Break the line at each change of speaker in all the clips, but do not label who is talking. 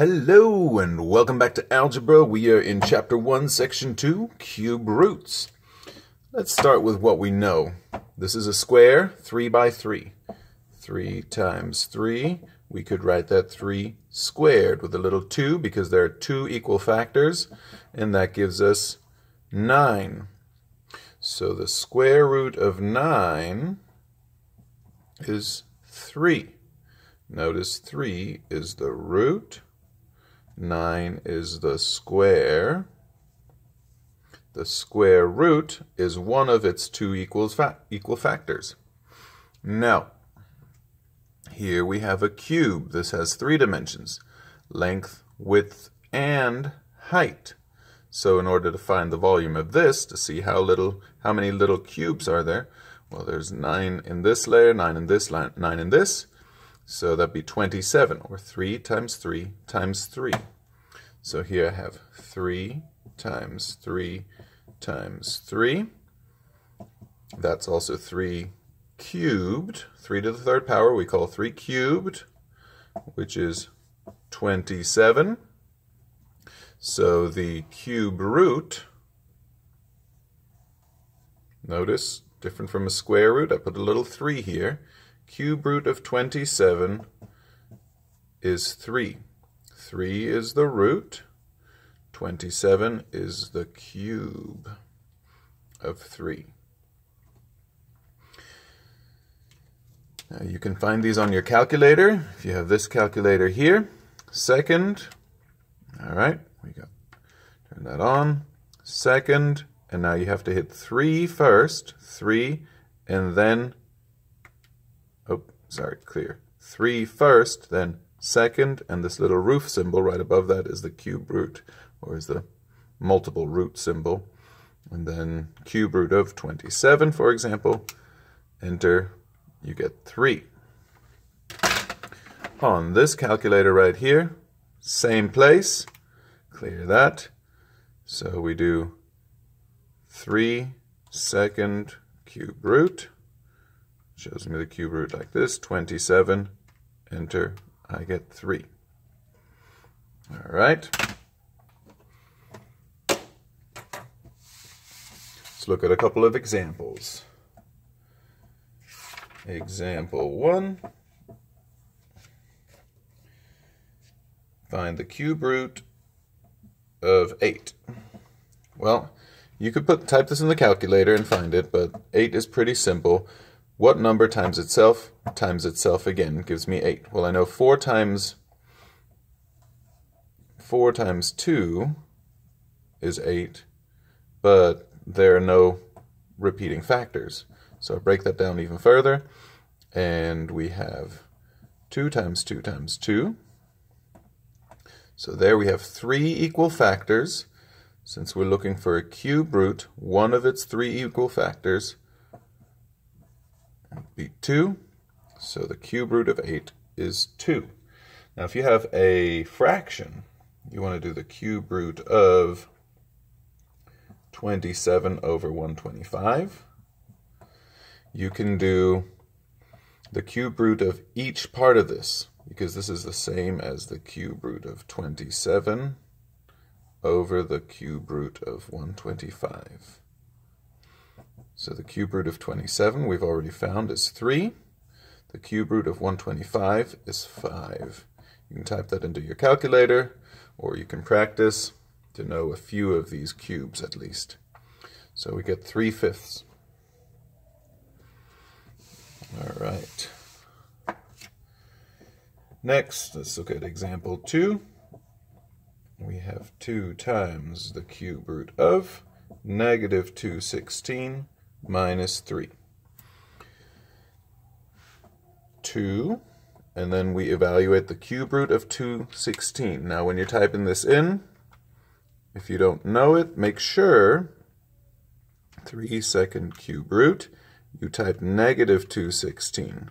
Hello and welcome back to Algebra. We are in Chapter 1, Section 2, Cube Roots. Let's start with what we know. This is a square, 3 by 3. 3 times 3, we could write that 3 squared with a little 2 because there are two equal factors, and that gives us 9. So the square root of 9 is 3. Notice 3 is the root, 9 is the square. The square root is one of its two equals fa equal factors. Now, here we have a cube. This has three dimensions, length, width, and height. So in order to find the volume of this, to see how little, how many little cubes are there, well, there's 9 in this layer, 9 in this, 9 in this, so that'd be 27, or 3 times 3 times 3. So here I have 3 times 3 times 3. That's also 3 cubed. 3 to the third power we call 3 cubed, which is 27. So the cube root, notice, different from a square root, I put a little 3 here, cube root of 27 is 3. 3 is the root, 27 is the cube of 3. Now you can find these on your calculator. If you have this calculator here, second, all right, we go. Turn that on, second, and now you have to hit 3 first, 3, and then sorry, clear. Three first, then second, and this little roof symbol right above that is the cube root, or is the multiple root symbol. And then cube root of 27, for example, enter, you get 3. On this calculator right here, same place, clear that. So we do 3 second cube root Shows me the cube root like this, 27, enter, I get 3. All right. Let's look at a couple of examples. Example 1. Find the cube root of 8. Well, you could put type this in the calculator and find it, but 8 is pretty simple. What number times itself times itself again gives me 8? Well, I know 4 times 4 times 2 is 8, but there are no repeating factors. So I break that down even further, and we have 2 times 2 times 2. So there we have three equal factors. Since we're looking for a cube root, one of its three equal factors be 2. So the cube root of 8 is 2. Now if you have a fraction, you want to do the cube root of 27 over 125. You can do the cube root of each part of this, because this is the same as the cube root of 27 over the cube root of 125. So the cube root of 27 we've already found is 3. The cube root of 125 is 5. You can type that into your calculator, or you can practice to know a few of these cubes at least. So we get 3 fifths. All right. Next, let's look at example 2. We have 2 times the cube root of negative 216 minus 3. 2, and then we evaluate the cube root of 216. Now when you're typing this in, if you don't know it, make sure 3 second cube root, you type negative 216.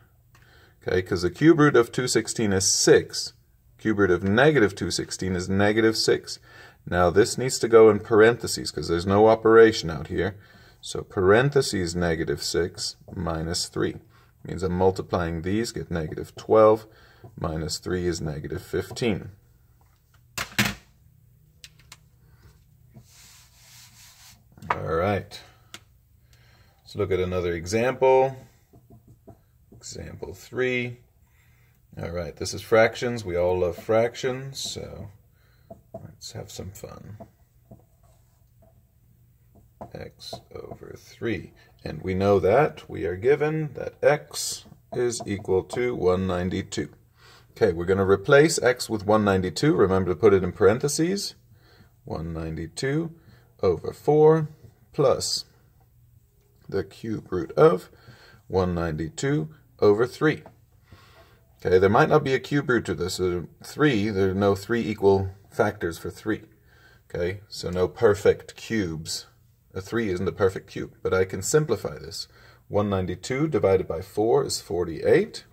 Okay, because the cube root of 216 is 6. Cube root of negative 216 is negative 6. Now this needs to go in parentheses because there's no operation out here. So parentheses negative 6 minus 3. Means I'm multiplying these, get negative 12, minus 3 is negative 15. All right. Let's look at another example. Example 3. All right, this is fractions. We all love fractions, so let's have some fun x over 3. And we know that we are given that x is equal to 192. Okay, we're going to replace x with 192. Remember to put it in parentheses. 192 over 4 plus the cube root of 192 over 3. Okay, there might not be a cube root to this. Uh, 3, there are no 3 equal factors for 3. Okay, so no perfect cubes. A 3 isn't a perfect cube, but I can simplify this. 192 divided by 4 is 48,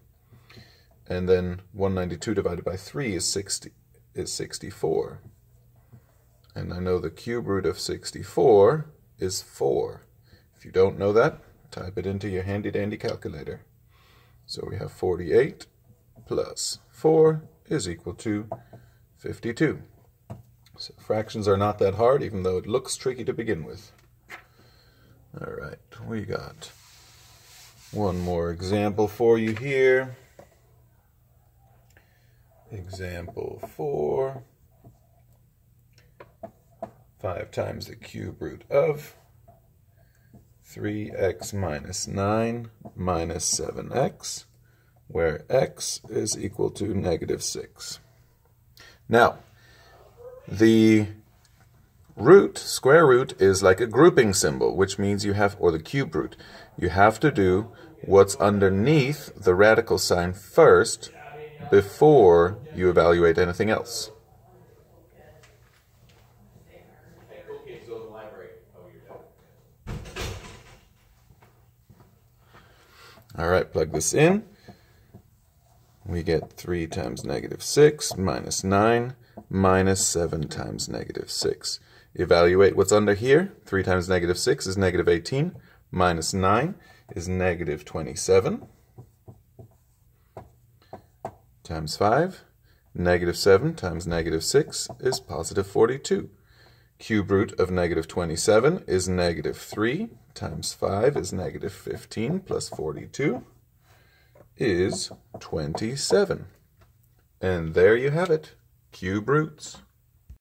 and then 192 divided by 3 is 60 is 64. And I know the cube root of 64 is 4. If you don't know that, type it into your handy-dandy calculator. So we have 48 plus 4 is equal to 52. So fractions are not that hard, even though it looks tricky to begin with. All right, we got one more example for you here. Example 4. 5 times the cube root of 3x minus 9 minus 7x, where x is equal to negative 6. Now, the root, square root, is like a grouping symbol, which means you have, or the cube root, you have to do what's underneath the radical sign first before you evaluate anything else. All right, plug this in. We get 3 times negative 6 minus 9 minus 7 times negative 6. Evaluate what's under here. 3 times negative 6 is negative 18 minus 9 is negative 27 times 5. Negative 7 times negative 6 is positive 42. Cube root of negative 27 is negative 3 times 5 is negative 15 plus 42 is 27. And there you have it, cube roots.